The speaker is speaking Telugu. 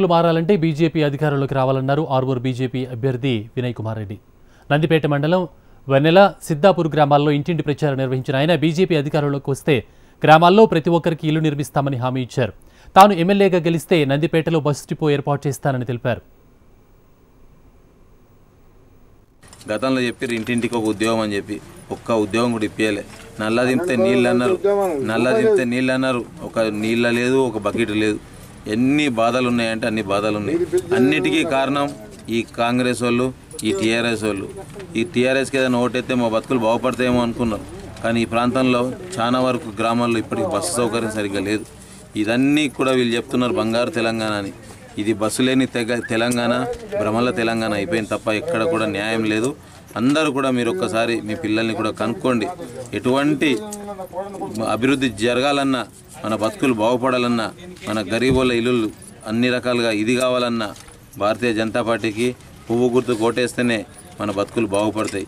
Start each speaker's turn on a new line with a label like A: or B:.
A: బతుకులు మారాలంటే బీజేపీ అధికారంలోకి రావాలన్నారు ఆర్మూర్ బీజేపీ అభ్యర్థి వినయ్ కుమార్ రెడ్డి. నందిపేట మండలం వెన్నెల సిద్దాపూర్ గ్రామాల్లో ఇంటింటి ప్రచారం నిర్వహించిన ఆయన బీజేపీ అధికారంలోకి వస్తే గ్రామాల్లో ప్రతి ఒక్కరికి ఇల్లు నిర్మిస్తామని హామీ ఇచ్చారు. తాను ఎమ్మెల్యేగా గెలిస్తే నందిపేటలో బస్ డిపో ఏర్పాటు చేస్తానని తెలిపారు.
B: గతంలో చెప్పారు ఇంటింటికి ఒక ఉద్యోగం అని చెప్పి. ఒక్క ఉద్యోగం కూడా ఇప్పియలే నల్ల దింపితే నీళ్ళు అన్నారు నల్ల దింపితే నీళ్ళు అన్నారు ఒక నీళ్ళ లేదు ఒక బకెట్ లేదు. ఎన్ని బాధలు ఉన్నాయంటే అన్ని బాధలు ఉన్నాయి అన్నిటికీ కారణం ఈ కాంగ్రెస్ వాళ్ళు ఈ టీఆర్ఎస్ వాళ్ళు. ఈ టీఆర్ఎస్కి ఏదైనా ఓటైతే మా బతుకులు బాగుపడతాయేమో అనుకున్నారు. కానీ ఈ ప్రాంతంలో చాలా వరకు గ్రామాల్లో ఇప్పటికి బస్సు సౌకర్యం సరిగ్గా లేదు. ఇదన్నీ కూడా వీళ్ళు చెప్తున్నారు బంగారు తెలంగాణ అని. ఇది బస్సు లేని తెగ తెలంగాణ భ్రమల తెలంగాణ అయిపోయింది తప్ప ఎక్కడ కూడా న్యాయం లేదు. అందరూ కూడా మీరు ఒక్కసారి మీ పిల్లల్ని కూడా కనుక్కోండి. ఎటువంటి అభివృద్ధి జరగాలన్నా మన బతుకులు బాగుపడాలన్నా మన గరీబుల ఇల్లులు అన్ని రకాలుగా ఇది కావాలన్నా భారతీయ జనతా పార్టీకి పువ్వు గుర్తు కోటేస్తేనే మన బతుకులు బాగుపడతాయి.